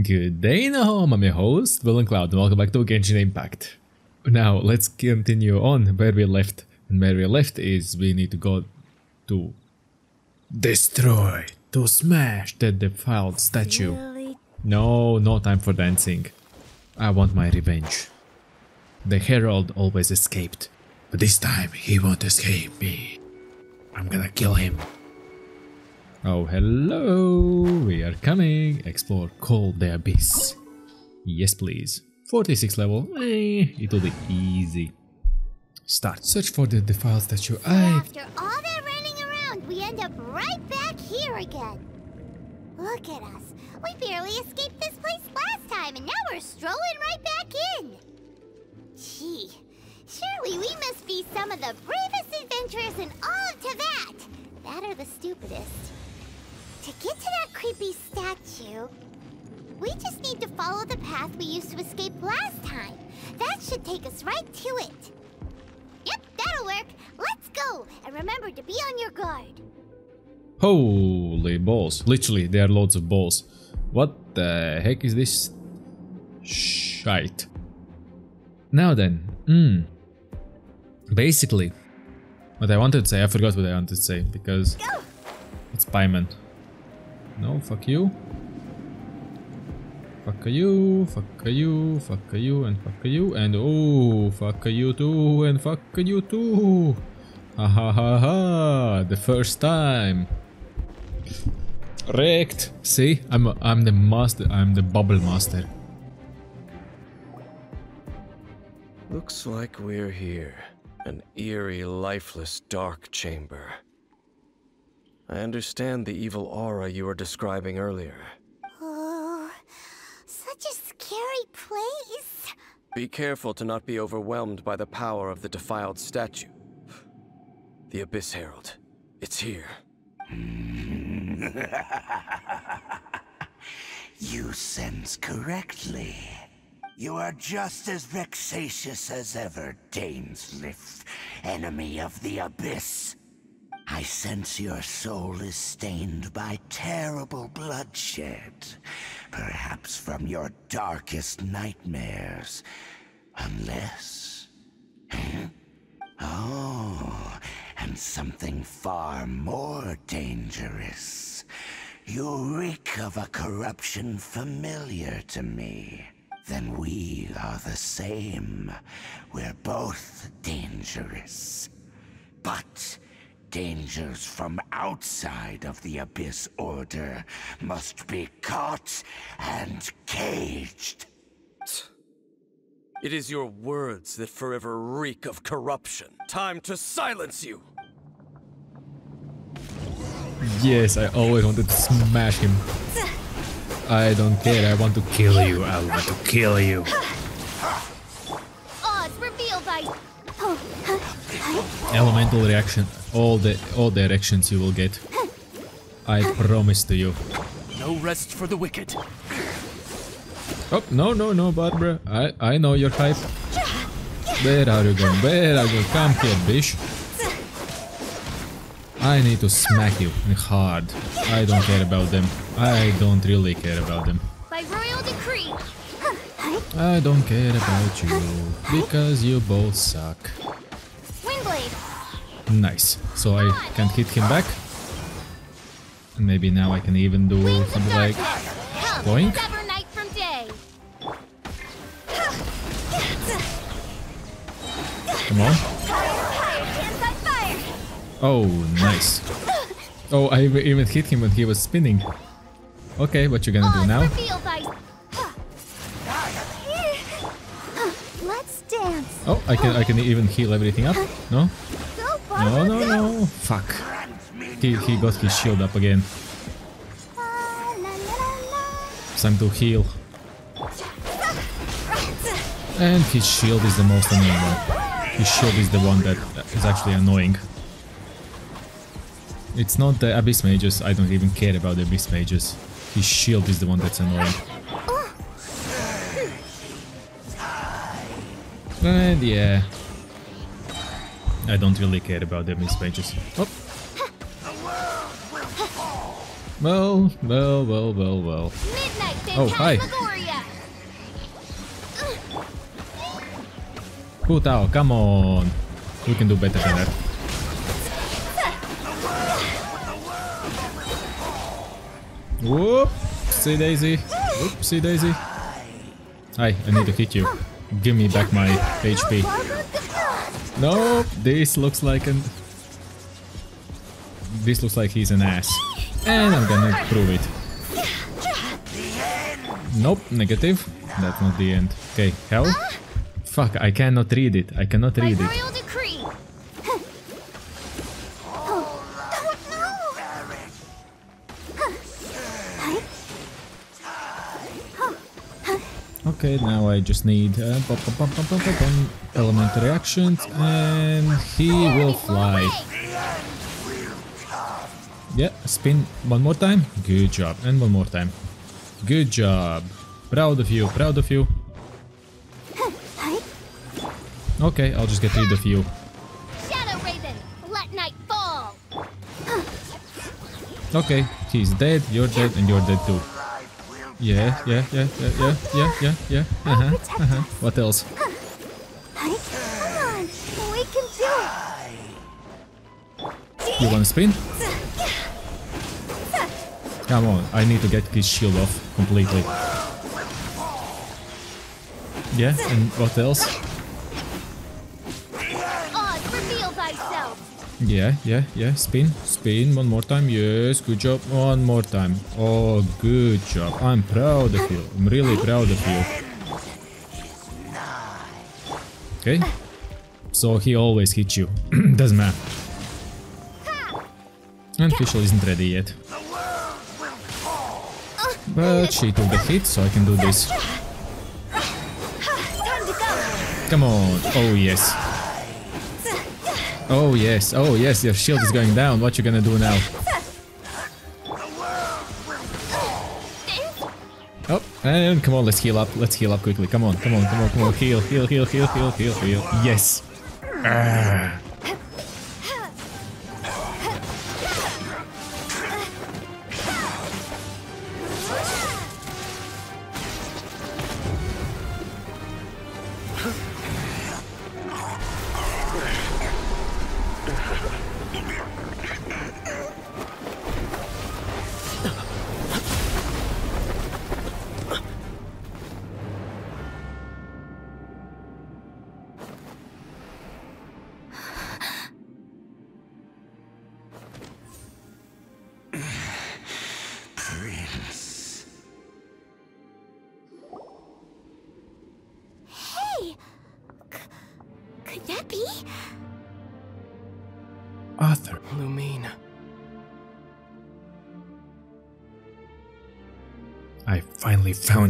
Good day, Nahom. I'm your host, Villain Cloud, and welcome back to Genshin Impact. Now, let's continue on where we left. And where we left is we need to go to destroy, to smash that defiled statue. Really? No, no time for dancing. I want my revenge. The Herald always escaped, but this time he won't escape me. I'm gonna kill him. Oh, hello! We are coming! Explore Call the Abyss. Yes, please. 46 level. Eh, it'll be easy. Start. Search for the defiled statue. I. After all that running around, we end up right back here again. Look at us. We barely escaped this place last time, and now we're strolling right back in. Gee, surely we must be some of the bravest adventurers in all of Teyvat. That are the stupidest. To get to that creepy statue, we just need to follow the path we used to escape last time. That should take us right to it. Yep, that'll work. Let's go. And remember to be on your guard. Holy balls. Literally, there are loads of balls. What the heck is this? Shite. Now then, hmm. Basically, what I wanted to say, I forgot what I wanted to say because Go. it's Pieman. No, fuck you. Fuck you, fuck you, fuck you, and fuck you, and oh, fuck you too, and fuck you too. Ha ha ha ha, the first time. Wrecked. See, I'm I'm the master. I'm the bubble master. Looks like we're here. An eerie, lifeless, dark chamber. I understand the evil aura you were describing earlier. Oh, such a scary place. Be careful to not be overwhelmed by the power of the defiled statue. The Abyss Herald. It's here. You sense correctly. You are just as vexatious as ever, Dainsleif, enemy of the Abyss. I sense your soul is stained by terrible bloodshed, perhaps from your darkest nightmares. Unless... Eh? Oh, and something far more dangerous. You reek of a corruption familiar to me. Then we are the same. We're both dangerous. But dangers from outside of the Abyss Order must be caught and caged. It is your words that forever reek of corruption. Time to silence you! Yes, I always wanted to smash him. I don't care. I want to kill you. I want to kill you. Oz revealed by. Oh. Elemental reaction. All the all the reactions you will get. I promise to you. No rest for the wicked. Oh no no no, Barbara. I I know your hype. Where are you going? Where are you? Come here, bitch. I need to smack you hard. I don't care about them. I don't really care about them. By royal decree. I don't care about you because you both suck. Nice. So I can hit him back. And maybe now I can even do something like darkness. Help boink. sever night from day. Come on. Hands on fire. Oh, nice. Oh, I even hit him when he was spinning. Okay, what you gonna do now? revealed by. Let's dance. Oh, I can I can even heal everything up. No? No, no, no. Fuck. He he got his shield up again. Time to heal. And his shield is the most annoying one. His shield is the one that is actually annoying. It's not the Abyss Mages, I don't even care about the Abyss Mages. His shield is the one that's annoying. And yeah. I don't really care about the Abyss Mages. Oh. Well, well, well, well, well. Midnight Oh, hi. Phantasmagoria. Hu Tao, come on. We can do better than that. Whoopsie daisy. Whoopsie daisy. Hi, I need to hit you. Give me back my HP. No, this looks like an... This looks like he's an ass. And I'm gonna prove it. Nope, negative. That's not the end. Okay, hell. Fuck, I cannot read it. I cannot read it. Okay, now I just need uh, bum, bum, bum, reactions and he will fly. Yeah, spin one more time. Good job. And one more time. Good job. Proud of you, proud of you. Okay, I'll just get rid of you. Shadow Raven, let night fall. Okay, he's dead, you're dead, and you're dead too. Yeah, yeah, yeah, yeah, yeah, yeah, yeah, yeah. Uh-huh, uh-huh. What else? Come on, we can do it. You wanna spin? Come on, I need to get his shield off completely. Yeah, and what else? Yeah, yeah, yeah, spin, spin, one more time, yes, good job, one more time. Oh, good job, I'm proud of you, I'm really proud of you. Okay, so he always hits you, doesn't matter. And Fischl isn't ready yet. But she took the hit, so I can do this. Come on. Oh, yes. Oh, yes. Oh, yes. Your shield is going down. What you gonna do now? Oh, and come on. Let's heal up. Let's heal up quickly. Come on. Come on. Come on. Come on. Heal. Heal. Heal. Heal. Heal. Heal. Heal. Yes. Ah.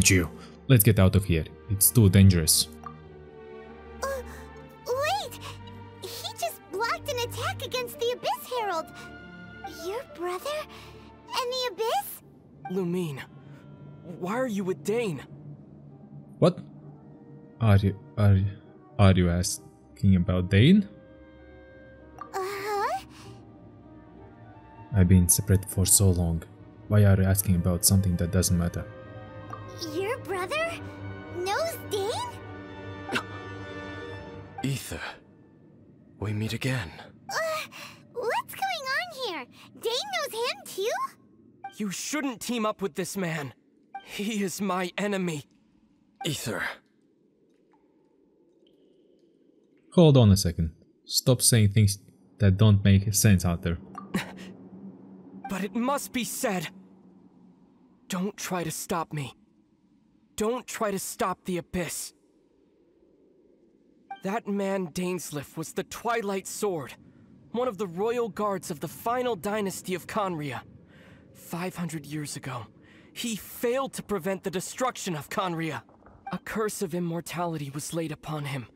Finally you. Let's get out of here. It's too dangerous. Uh, wait! He just blocked an attack against the Abyss Herald. Your brother and the Abyss? Lumine, why are you with Dain? What? Are you are you, are you asking about Dain? Uh-huh. I've been separate for so long. Why are you asking about something that doesn't matter? Aether. We meet again. Uh, what's going on here? Dain knows him too? You shouldn't team up with this man. He is my enemy. Aether. Hold on a second. Stop saying things that don't make sense, out there. But it must be said. Don't try to stop me. Don't try to stop the Abyss. That man Dainsleif was the Twilight Sword, one of the royal guards of the final dynasty of Khaenri'ah. 500 years ago, he failed to prevent the destruction of Khaenri'ah. A curse of immortality was laid upon him,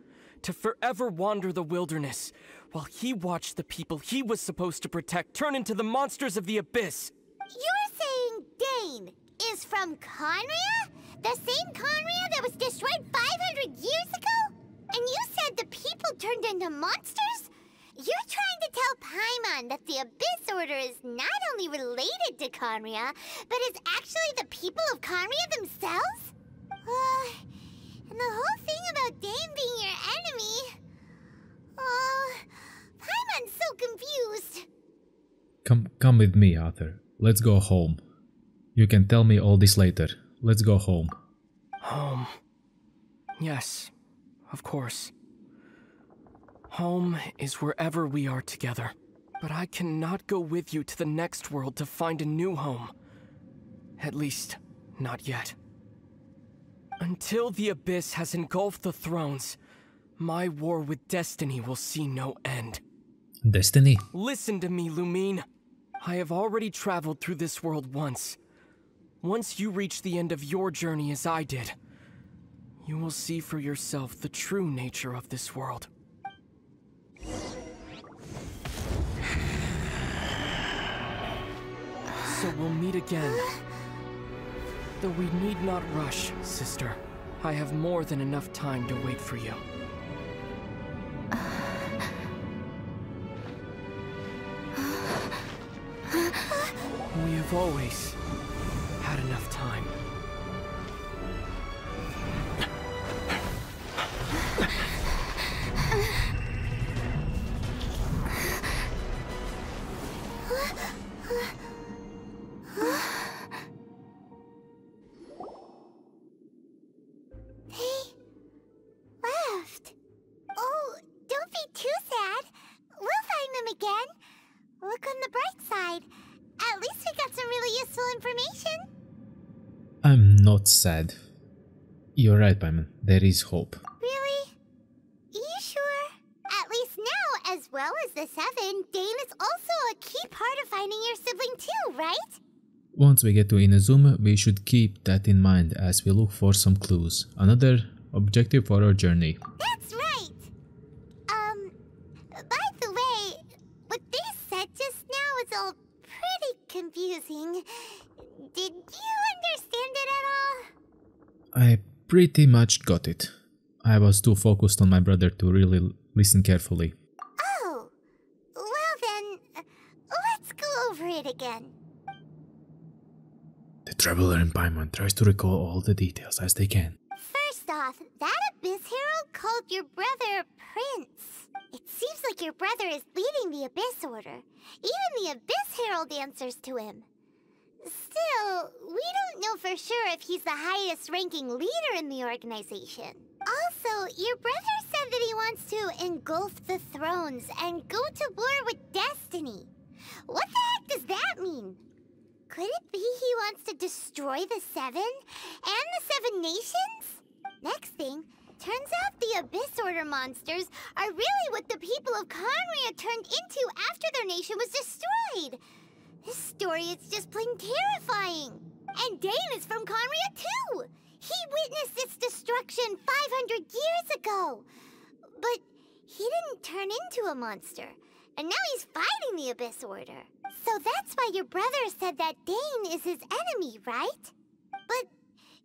to forever wander the wilderness, while he watched the people he was supposed to protect turn into the monsters of the Abyss. You're saying Dain is from Khaenri'ah? The same Khaenri'ah that was destroyed 500 years ago? And you said the people turned into monsters? You're trying to tell Paimon that the Abyss Order is not only related to Khaenri'ah, but is actually the people of Khaenri'ah themselves? Uh, and the whole thing about Dain being your enemy... Oh, Paimon's so confused. Come, come with me, Arthur. Let's go home. You can tell me all this later. Let's go home. Home. Yes, of course. Home is wherever we are together. But I cannot go with you to the next world to find a new home. At least, not yet. Until the Abyss has engulfed the thrones, my war with Destiny will see no end. Destiny? Listen to me, Lumine. I have already traveled through this world once. Once you reach the end of your journey as I did, you will see for yourself the true nature of this world. So we'll meet again. Though we need not rush, sister. I have more than enough time to wait for you. We have always had enough time. Right, Paimon. There is hope. Really? You sure? At least now, as well as the Seven, Dain is also a key part of finding your sibling too, right? Once we get to Inazuma, we should keep that in mind as we look for some clues. Another objective for our journey. That's right. Um, by the way, what they said just now is all pretty confusing. Did you understand it at all? I pretty much got it. I was too focused on my brother to really listen carefully. Oh, well then, uh, let's go over it again. The traveler in Paimon tries to recall all the details as they can. First off, that Abyss Herald called your brother Prince. It seems like your brother is leading the Abyss Order. Even the Abyss Herald answers to him. Still, we don't know for sure if he's the highest ranking leader in the organization. Also, your brother said that he wants to engulf the thrones and go to war with Destiny. What the heck does that mean? Could it be he wants to destroy the Seven and the Seven Nations? Next thing, turns out the Abyss Order monsters are really what the people of Khaenri'ah turned into after their nation was destroyed. This story is just plain terrifying. And Dain is from Khaenri'ah too. He witnessed its destruction 500 years ago. But he didn't turn into a monster. And now he's fighting the Abyss Order. So that's why your brother said that Dain is his enemy, right? But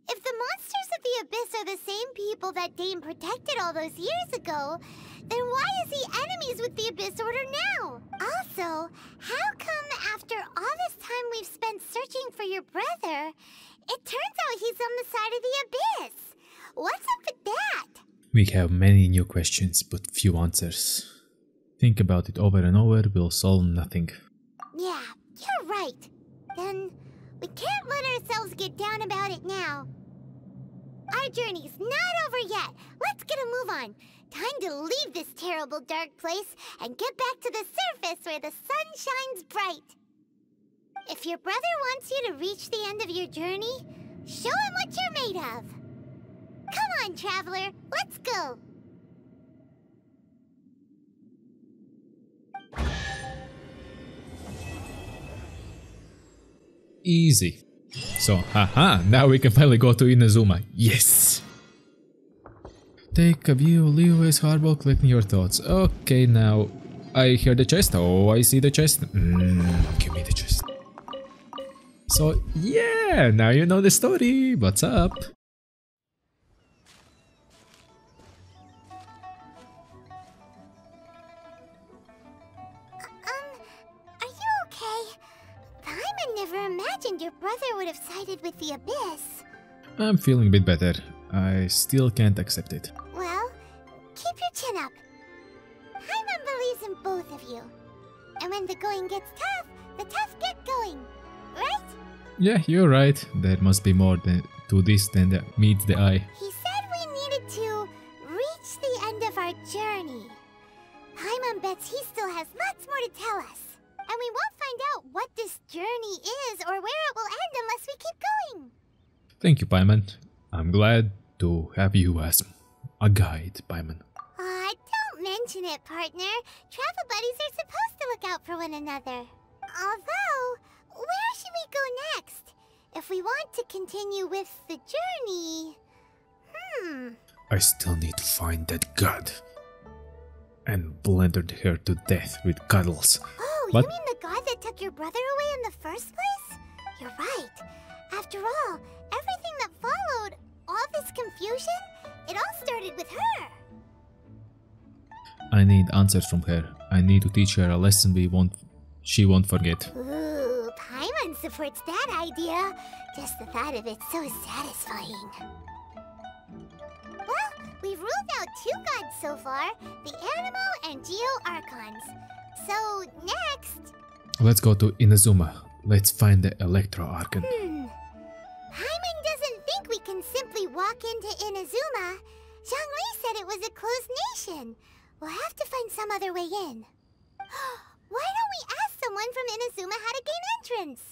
if the monsters of the Abyss are the same people that Dain protected all those years ago, then why is he enemies with the Abyss Order now? Also, how come after all this time we've spent searching for your brother, it turns out he's on the side of the Abyss? What's up with that? We have many new questions but few answers. Think about it over and over will solve nothing. Yeah, you're right. Then we can't let ourselves get down about it now. Our journey's not over yet. Let's get a move on. Time to leave this terrible dark place and get back to the surface where the sun shines bright. If your brother wants you to reach the end of your journey, show him what you're made of. Come on, traveler, let's go. Easy. So, haha, now we can finally go to Inazuma. Yes! Take a view, Lewis, Harbaugh, collecting your thoughts. Okay, now I hear the chest. Oh, I see the chest. Mm, give me the chest. So, yeah, now you know the story. What's up? Imagined your brother would have sided with the Abyss. I'm feeling a bit better. I still can't accept it. Well, keep your chin up. Paimon believes in both of you. And when the going gets tough, the tough get going. Right? Yeah, you're right. There must be more than, to this than that meets the eye. He said we needed to reach the end of our journey. Paimon bets he still has lots more to tell us. And we won't find out what this journey is or where it will end unless we keep going. Thank you, Paimon. I'm glad to have you as a guide, Paimon. Aw, don't mention it, partner. Travel buddies are supposed to look out for one another. Although, where should we go next? If we want to continue with the journey... Hmm... I still need to find that god. And blended her to death with cuddles. Oh, What? you mean the god that took your brother away in the first place? You're right. After all, everything that followed, all this confusion, it all started with her. I need answers from her. I need to teach her a lesson we won't she won't forget. Ooh, Paimon supports that idea. Just the thought of it so satisfying. Well, we've ruled out two gods so far, the Anemo and Geo Archons. So, next... Let's go to Inazuma. Let's find the Electro Archon. Hmm. Paimon doesn't think we can simply walk into Inazuma. Zhongli said it was a closed nation. We'll have to find some other way in. Why don't we ask someone from Inazuma how to gain entrance?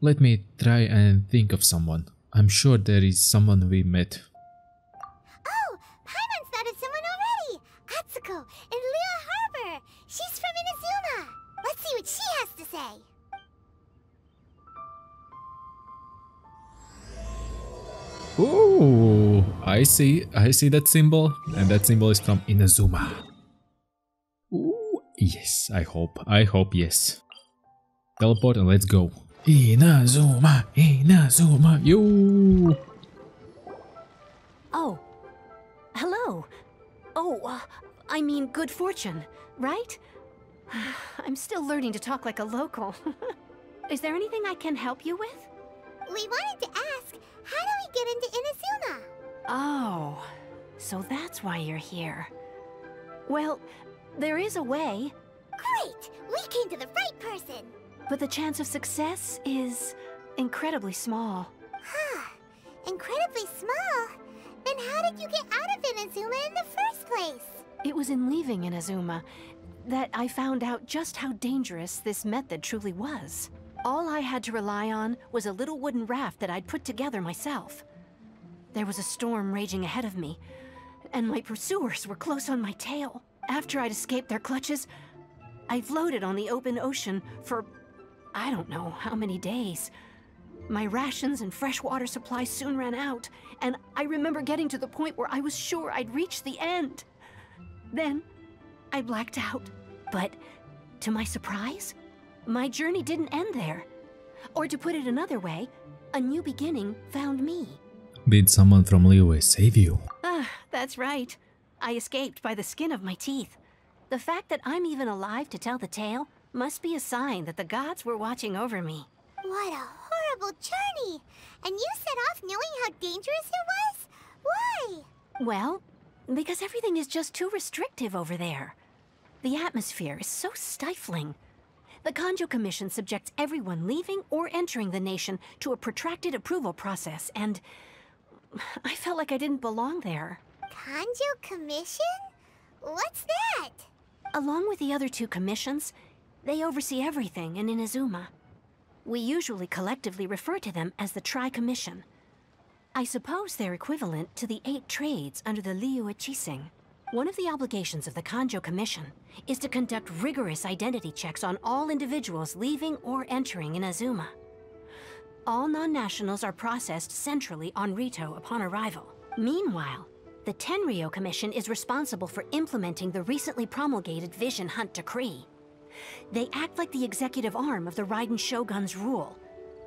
Let me try and think of someone. I'm sure there is someone we met. Ooh, I see, I see that symbol, and that symbol is from Inazuma. Ooh, yes, I hope, I hope yes. Teleport and let's go. Inazuma, Inazuma, you. Oh. Hello. Oh, uh, I mean good fortune, right? I'm still learning to talk like a local. Is there anything I can help you with? We wanted to ask, how do we get into Inazuma? Oh, so that's why you're here. Well, there is a way, Great! We came to the right person! but the chance of success is incredibly small. Huh. Incredibly small. Then how did you get out of Inazuma in the first place? It was in leaving Inazuma that I found out just how dangerous this method truly was. All I had to rely on was a little wooden raft that I'd put together myself. There was a storm raging ahead of me, and my pursuers were close on my tail. After I'd escaped their clutches, I floated on the open ocean for I don't know how many days. My rations and fresh water supply soon ran out, and I remember getting to the point where I was sure I'd reached the end. Then, I blacked out. But, to my surprise, my journey didn't end there. Or to put it another way, a new beginning found me. Did someone from Liyue save you? Ah, that's right. I escaped by the skin of my teeth. The fact that I'm even alive to tell the tale must be a sign that the gods were watching over me. What a horrible journey! And you set off knowing how dangerous it was? Why? Well, because everything is just too restrictive over there. The atmosphere is so stifling. The Kanjou Commission subjects everyone leaving or entering the nation to a protracted approval process, and I felt like I didn't belong there. Kanjou Commission? What's that? Along with the other two commissions, they oversee everything in Inazuma. We usually collectively refer to them as the Tri-Commission. I suppose they're equivalent to the eight trades under the Liyue Qixing. One of the obligations of the Kanjou Commission is to conduct rigorous identity checks on all individuals leaving or entering Inazuma. All non-nationals are processed centrally on Ritou upon arrival. Meanwhile, the Tenryou Commission is responsible for implementing the recently promulgated Vision Hunt Decree. They act like the executive arm of the Raiden Shogun's rule.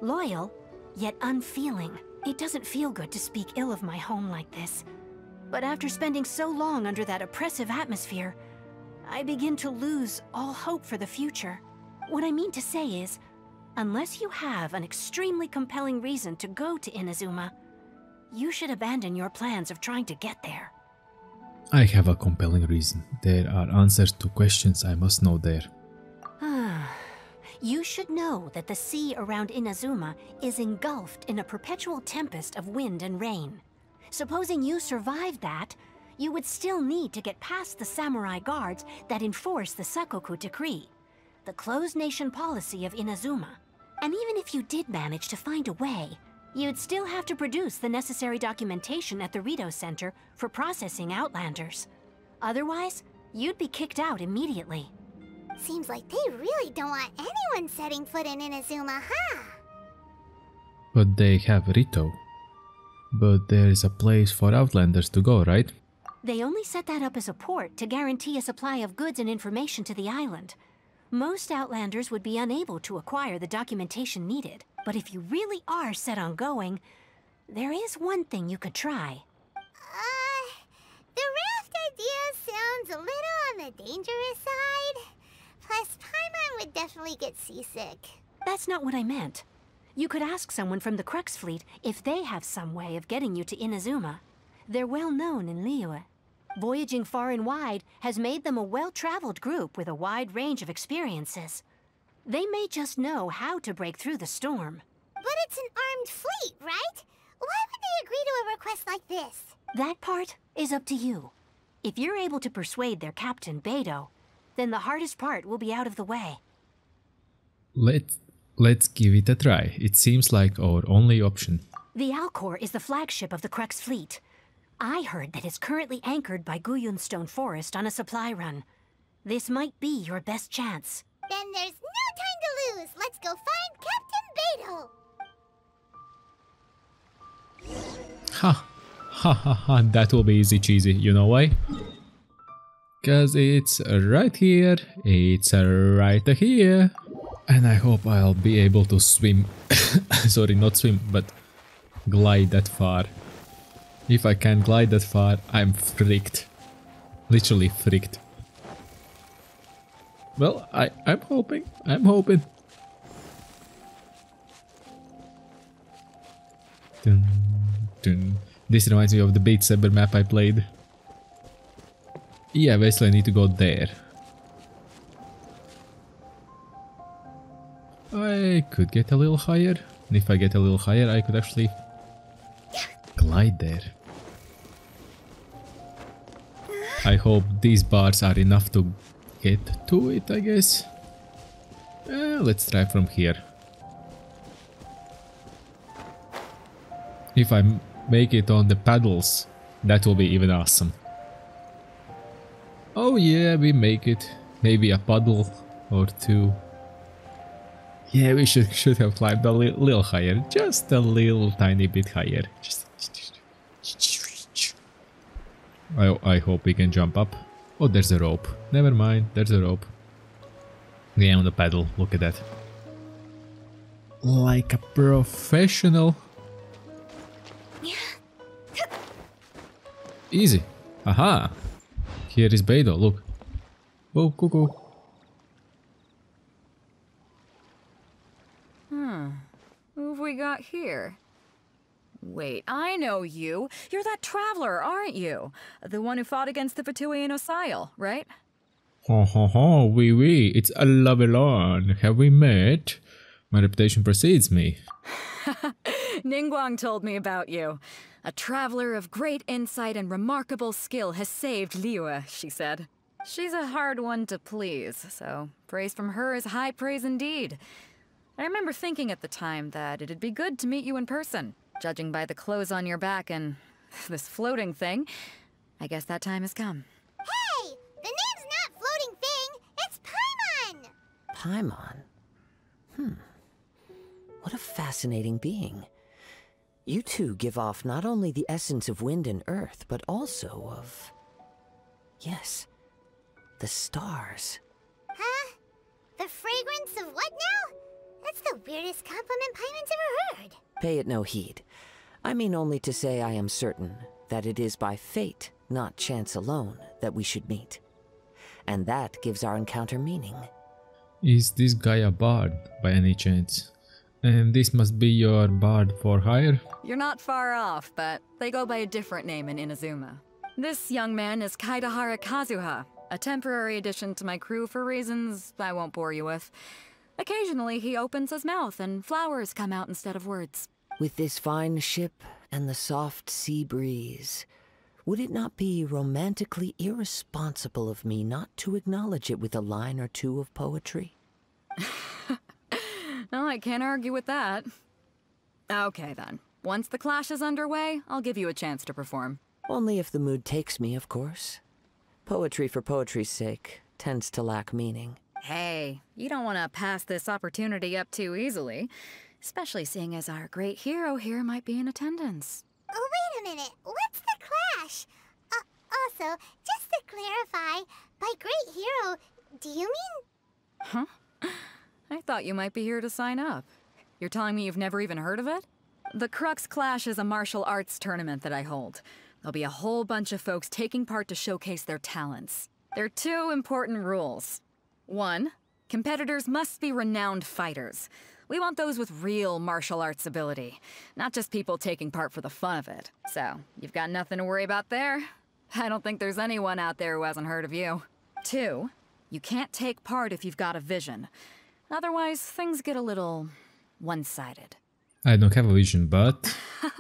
Loyal, yet unfeeling. It doesn't feel good to speak ill of my home like this. But after spending so long under that oppressive atmosphere, I begin to lose all hope for the future. What I mean to say is, Unless you have an extremely compelling reason to go to Inazuma, you should abandon your plans of trying to get there. I have a compelling reason. There are answers to questions I must know there. you should know that the sea around Inazuma is engulfed in a perpetual tempest of wind and rain. Supposing you survived that, you would still need to get past the samurai guards that enforce the Sakoku Decree, the closed nation policy of Inazuma. And even if you did manage to find a way, you'd still have to produce the necessary documentation at the Ritou Center for processing Outlanders. Otherwise, you'd be kicked out immediately. Seems like they really don't want anyone setting foot in Inazuma, huh? But they have Ritou. But there is a place for Outlanders to go, right? They only set that up as a port to guarantee a supply of goods and information to the island. Most Outlanders would be unable to acquire the documentation needed. But if you really are set on going, there is one thing you could try. Uh, the raft idea sounds a little on the dangerous side. Plus, Paimon would definitely get seasick. That's not what I meant. You could ask someone from the Crux fleet if they have some way of getting you to Inazuma. They're well known in Liyue. Voyaging far and wide has made them a well-traveled group with a wide range of experiences. They may just know how to break through the storm. But it's an armed fleet, right? Why would they agree to a request like this? That part is up to you. If you're able to persuade their captain, Beidou, then the hardest part will be out of the way. Let's let's give it a try. It seems like our only option. The Alcor is the flagship of the Crux fleet. I heard that it's currently anchored by Guyunstone Forest on a supply run. This might be your best chance. Then there's no time to lose. Let's go find Captain Beidou. Ha! Ha ha ha, that will be easy cheesy, you know why? Cause it's right here, it's right here. And I hope I'll be able to swim, sorry not swim, but glide that far. If I can glide that far, I'm freaked. Literally freaked. Well, I, I'm hoping, I'm hoping. Dun, dun. This reminds me of the Beat Saber map I played. Yeah, basically I need to go there. I could get a little higher. And if I get a little higher, I could actually glide there. I hope these bars are enough to get to it, I guess. Uh, let's try from here. If I make it on the paddles, that will be even awesome. Oh yeah, we make it. Maybe a puddle or two. Yeah, we should should have climbed a li little higher, just a little tiny bit higher. Just. I I hope we can jump up. Oh, there's a rope. Never mind, there's a rope. Yeah, on the paddle. Look at that. Like a professional. Easy. Aha. Here is Beidou, look. Oh, cuckoo. Who have we got here? Wait, I know you. You're that traveler, aren't you? The one who fought against the Fatui and Osial, right? Ho ho ho, oui oui, it's a Lavelon. Have we met? My reputation precedes me. Ningguang told me about you. A traveler of great insight and remarkable skill has saved Liyue, she said. She's a hard one to please, so praise from her is high praise indeed. I remember thinking at the time that it'd be good to meet you in person. Judging by the clothes on your back and this floating thing, I guess that time has come. Hey! The name's not Floating Thing, it's Paimon! Paimon? Hmm. What a fascinating being. You two give off not only the essence of wind and earth, but also of. Yes, the stars. Huh? The fragrance of what now? That's the weirdest compliment Paimon's ever heard. Pay it no heed. I mean only to say I am certain that it is by fate, not chance alone, that we should meet. And that gives our encounter meaning. Is this guy a bard by any chance? And this must be your bard for hire? You're not far off, but they go by a different name in Inazuma. This young man is Kaedehara Kazuha, a temporary addition to my crew for reasons I won't bore you with. Occasionally, he opens his mouth and flowers come out instead of words. With this fine ship and the soft sea breeze, would it not be romantically irresponsible of me not to acknowledge it with a line or two of poetry? No, I can't argue with that. Okay then. Once the clash is underway, I'll give you a chance to perform. Only if the mood takes me, of course. Poetry for poetry's sake tends to lack meaning. Hey, you don't want to pass this opportunity up too easily, especially seeing as our great hero here might be in attendance. Oh, wait a minute. What's the clash? Uh, also, just to clarify, by great hero, do you mean... Huh? I thought you might be here to sign up. You're telling me you've never even heard of it? The Crux Clash is a martial arts tournament that I hold. There'll be a whole bunch of folks taking part to showcase their talents. There are two important rules. One, competitors must be renowned fighters. We want those with real martial arts ability, not just people taking part for the fun of it. So, you've got nothing to worry about there. I don't think there's anyone out there who hasn't heard of you. Two, you can't take part if you've got a vision. Otherwise, things get a little one-sided. I don't have a vision, but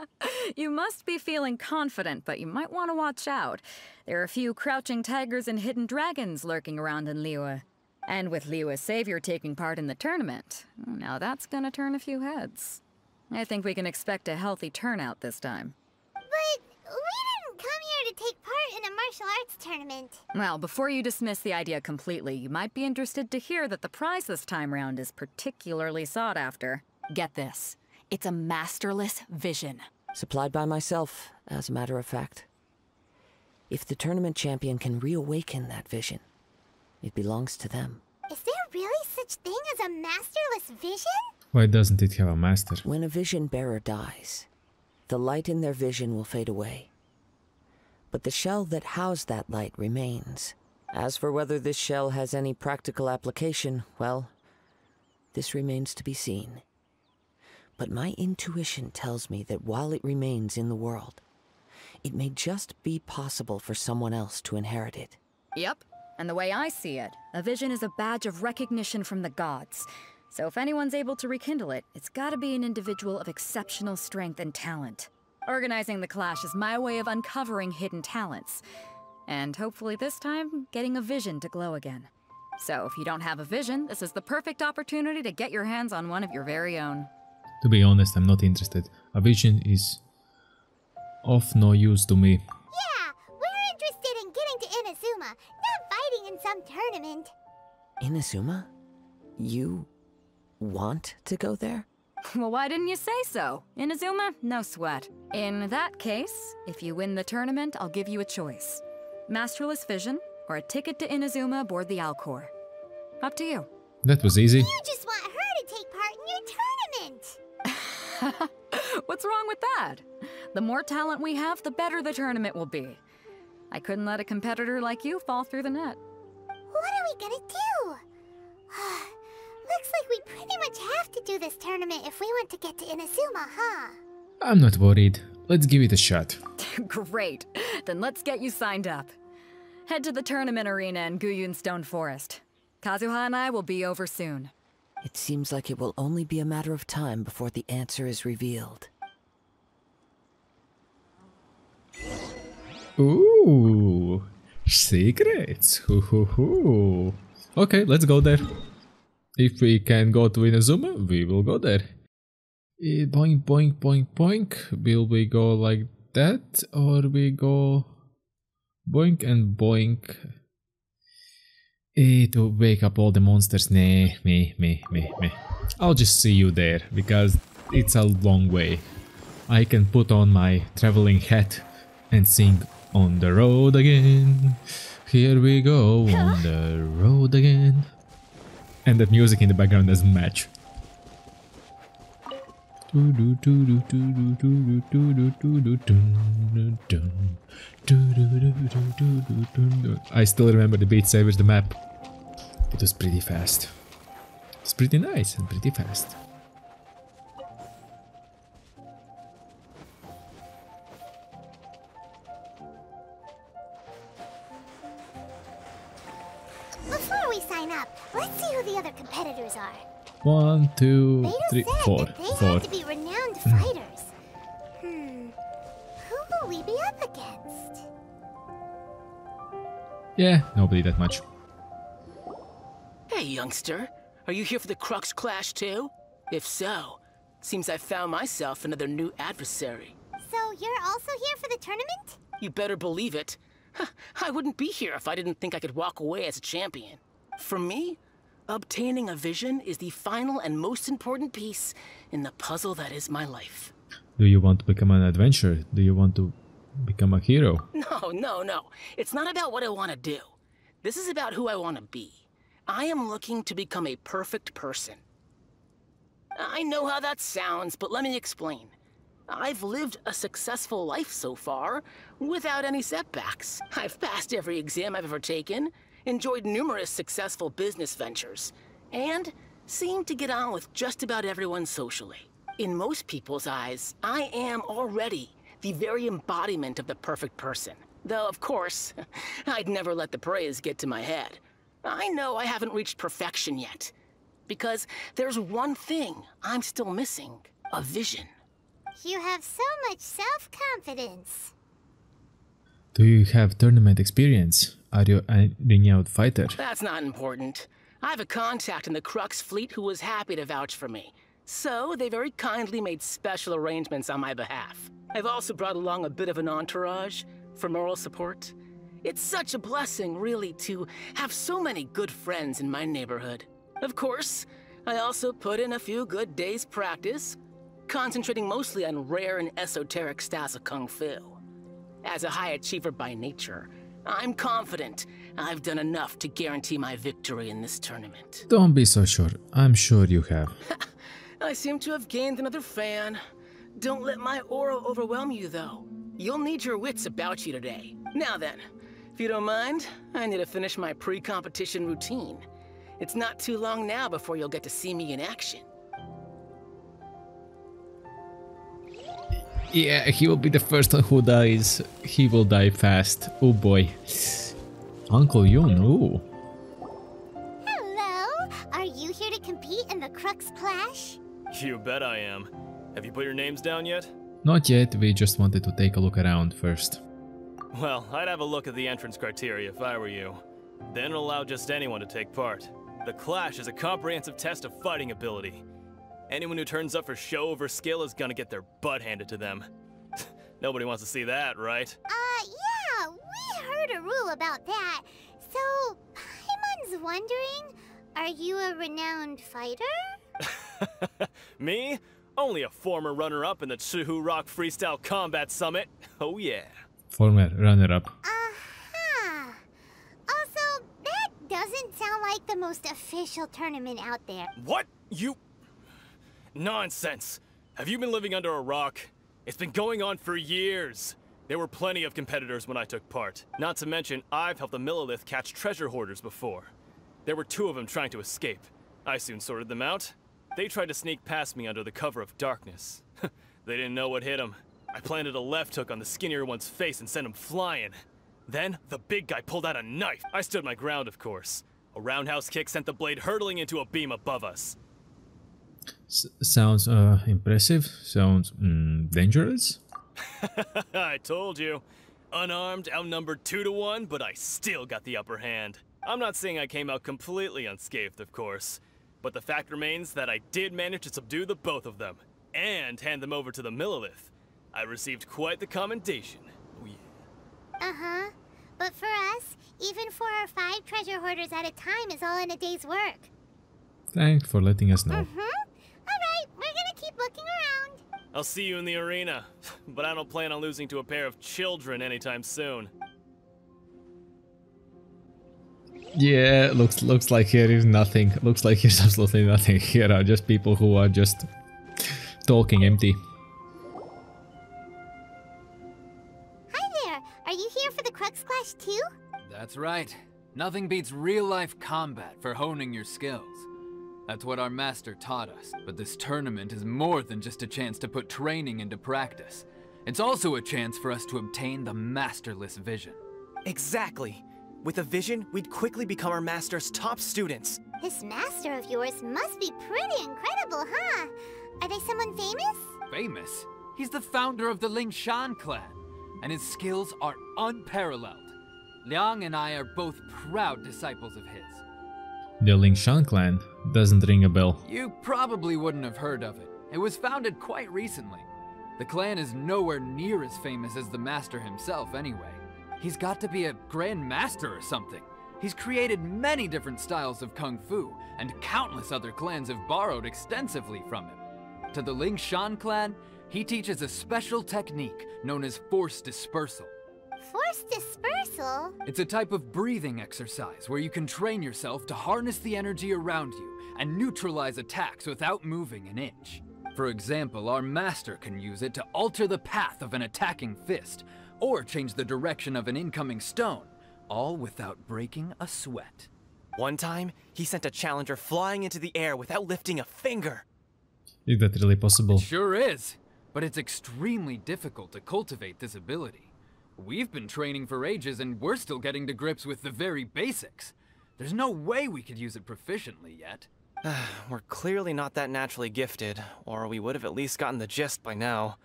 You must be feeling confident, but you might want to watch out. There are a few crouching tigers and hidden dragons lurking around in Liyue. And with Liyue's savior taking part in the tournament, now that's gonna turn a few heads. I think we can expect a healthy turnout this time. But we didn't come here to take part in a martial arts tournament. Well, before you dismiss the idea completely, you might be interested to hear that the prize this time round is particularly sought after. Get this. It's a masterless vision. Supplied by myself, as a matter of fact. If the tournament champion can reawaken that vision, it belongs to them. Is there really such thing as a masterless vision? why doesn't it have a master? When a vision bearer dies, the light in their vision will fade away. But the shell that housed that light remains. As for whether this shell has any practical application, well, this remains to be seen. But my intuition tells me that while it remains in the world, it may just be possible for someone else to inherit it. Yep. And the way I see it, a vision is a badge of recognition from the gods. So if anyone's able to rekindle it, it's gotta be an individual of exceptional strength and talent. Organizing the clash is my way of uncovering hidden talents. And hopefully this time, getting a vision to glow again. So if you don't have a vision, this is the perfect opportunity to get your hands on one of your very own. To be honest, I'm not interested. A vision is of no use to me. Yeah, some tournament. Inazuma? You want to go there? Well, why didn't you say so? Inazuma? No sweat. In that case, if you win the tournament, I'll give you a choice. Masterless Vision, or a ticket to Inazuma aboard the Alcor. Up to you. That was easy. You just want her to take part in your tournament. What's wrong with that? The more talent we have, the better the tournament will be. I couldn't let a competitor like you fall through the net. What are we gonna do? Looks like we pretty much have to do this tournament if we want to get to Inazuma, huh? I'm not worried. Let's give it a shot. Great. Then let's get you signed up. Head to the tournament arena in Guyun Stone Forest. Kazuha and I will be over soon. It seems like it will only be a matter of time before the answer is revealed. Ooh, secrets. Okay, let's go there. If we can go to Inazuma, we will go there. Boink, boink, boink, boink. Will we go like that or we go boink and boink? Eh, to wake up all the monsters. Nah, me, me, me, me. I'll just see you there because it's a long way. I can put on my traveling hat and sing on the road again. Here we go on the road again. And that music in the background doesn't match. I still remember the Beat Sabers, the map. It was pretty fast. It's pretty nice and pretty fast. Are. One, two, Beidou three, said four, that they four. have to be renowned fighters. Hmm. Who will we be up against? Yeah, nobody that much. Hey, youngster. Are you here for the Crux Clash too? If so, seems I found myself another new adversary. So you're also here for the tournament? You better believe it. I wouldn't be here if I didn't think I could walk away as a champion. For me, obtaining a vision is the final and most important piece in the puzzle that is my life. Do you want to become an adventurer? Do you want to become a hero? No, no, no. It's not about what I want to do. This is about who I want to be. I am looking to become a perfect person. I know how that sounds, but let me explain. I've lived a successful life so far, without any setbacks. I've passed every exam I've ever taken, enjoyed numerous successful business ventures, and seemed to get on with just about everyone socially. In most people's eyes, I am already the very embodiment of the perfect person. Though, of course, I'd never let the praise get to my head. I know I haven't reached perfection yet. Because there's one thing I'm still missing a vision. You have so much self-confidence. Do you have tournament experience? Are you a renowned fighter? That's not important. I have a contact in the Crux fleet who was happy to vouch for me. So they very kindly made special arrangements on my behalf. I've also brought along a bit of an entourage for moral support. It's such a blessing, really, to have so many good friends in my neighborhood. Of course, I also put in a few good days' practice, concentrating mostly on rare and esoteric styles of Kung Fu. As a high achiever by nature, I'm confident I've done enough to guarantee my victory in this tournament. Don't be so sure. I'm sure you have. I seem to have gained another fan. Don't let my aura overwhelm you, though. You'll need your wits about you today. Now then, if you don't mind, I need to finish my pre-competition routine. It's not too long now before you'll get to see me in action. Yeah, he will be the first one who dies. He will die fast. Oh boy. Uncle Yun, ooh. Hello! Are you here to compete in the Crux Clash? You bet I am. Have you put your names down yet? Not yet, we just wanted to take a look around first. Well, I'd have a look at the entrance criteria if I were you. Then allow just anyone to take part. The Clash is a comprehensive test of fighting ability. Anyone who turns up for show over skill is gonna get their butt handed to them. Nobody wants to see that, right? Uh, yeah, we heard a rule about that. So, Paimon's wondering, are you a renowned fighter? Me? Only a former runner-up in the Chihu Rock Freestyle Combat Summit. Oh yeah. Former runner-up. Uh-huh. Also, that doesn't sound like the most official tournament out there. What? You... Nonsense. Have you been living under a rock? It's been going on for years. There were plenty of competitors when I took part. Not to mention, I've helped the Millilith catch treasure hoarders before. There were two of them trying to escape. I soon sorted them out. They tried to sneak past me under the cover of darkness. they didn't know what hit them. I planted a left hook on the skinnier one's face and sent him flying. Then, the big guy pulled out a knife. I stood my ground, of course. A roundhouse kick sent the blade hurtling into a beam above us. S sounds uh, impressive. Sounds mm, dangerous. I told you. Unarmed, outnumbered two to one, but I still got the upper hand. I'm not saying I came out completely unscathed, of course. But the fact remains that I did manage to subdue the both of them, and hand them over to the Millilith. I received quite the commendation. Oh yeah. Uh-huh. But for us, even four or five treasure hoarders at a time is all in a day's work. Thanks for letting us know. Mm-hmm. All right, we're gonna keep looking around. I'll see you in the arena, but I don't plan on losing to a pair of children anytime soon. Yeah, looks looks like here is nothing. Looks like here's absolutely nothing. Here are just people who are just talking empty. Hi there. Are you here for the Crux Clash too? That's right. Nothing beats real-life combat for honing your skills. That's what our master taught us. But this tournament is more than just a chance to put training into practice. It's also a chance for us to obtain the masterless vision. Exactly. With a vision, we'd quickly become our master's top students. This master of yours must be pretty incredible, huh? Are they someone famous? Famous? He's the founder of the Ling Shan clan, and his skills are unparalleled. Liang and I are both proud disciples of his. The Ling Shan clan doesn't ring a bell. You probably wouldn't have heard of it. It was founded quite recently. The clan is nowhere near as famous as the master himself, anyway. He's got to be a grand master or something. He's created many different styles of kung fu, and countless other clans have borrowed extensively from him. To the Ling Shan clan, he teaches a special technique known as force dispersal. Force dispersal? It's a type of breathing exercise where you can train yourself to harness the energy around you and neutralize attacks without moving an inch. For example, our master can use it to alter the path of an attacking fist, or change the direction of an incoming stone, all without breaking a sweat. One time, he sent a challenger flying into the air without lifting a finger. Is that really possible? Sure is, but it's extremely difficult to cultivate this ability. We've been training for ages and we're still getting to grips with the very basics. There's no way we could use it proficiently yet. We're clearly not that naturally gifted, or we would have at least gotten the gist by now.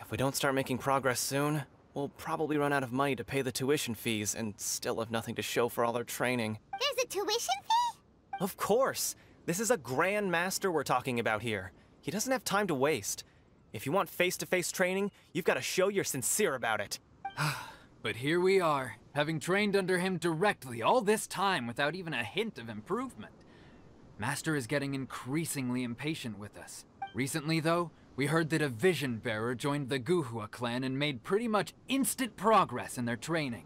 If we don't start making progress soon, we'll probably run out of money to pay the tuition fees and still have nothing to show for all our training. There's a tuition fee? Of course! This is a Grand Master we're talking about here. He doesn't have time to waste. If you want face-to-face -face training, you've got to show you're sincere about it. but here we are, having trained under him directly all this time without even a hint of improvement. Master is getting increasingly impatient with us. Recently, though, we heard that a Vision Bearer joined the Guhua clan and made pretty much instant progress in their training.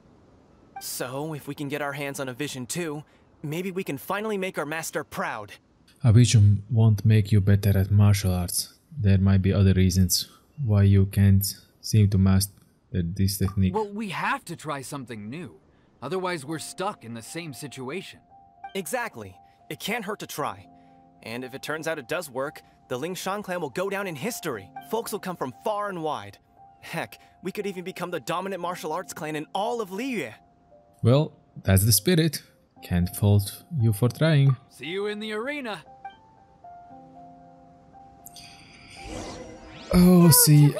So, if we can get our hands on a Vision too, maybe we can finally make our master proud. A Vision won't make you better at martial arts. There might be other reasons why you can't seem to master this technique. Well, we have to try something new. Otherwise, we're stuck in the same situation. Exactly. It can't hurt to try. And if it turns out it does work, the Ling Shan clan will go down in history. Folks will come from far and wide. Heck, we could even become the dominant martial arts clan in all of Liyue. Well, that's the spirit. Can't fault you for trying. See you in the arena. Oh, see.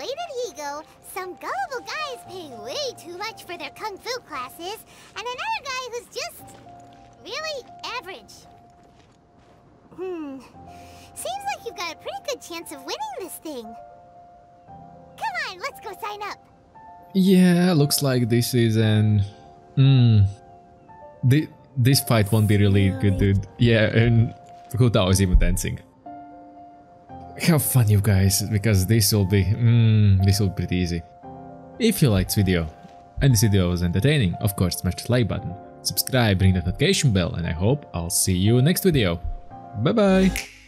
Against an inflated ego, some gullible guys paying way too much for their kung fu classes, and another guy who's just really average. Hmm. Seems like you've got a pretty good chance of winning this thing. Come on, let's go sign up. Yeah, looks like this is an. Hmm. The, this fight won't be really good, dude. Yeah, and Tao is even dancing. Have fun, you guys, because this will be. Hmm. this will be pretty easy. If you liked this video and this video was entertaining, of course smash the like button, subscribe, ring the notification bell, and I hope I'll see you next video. Bye bye!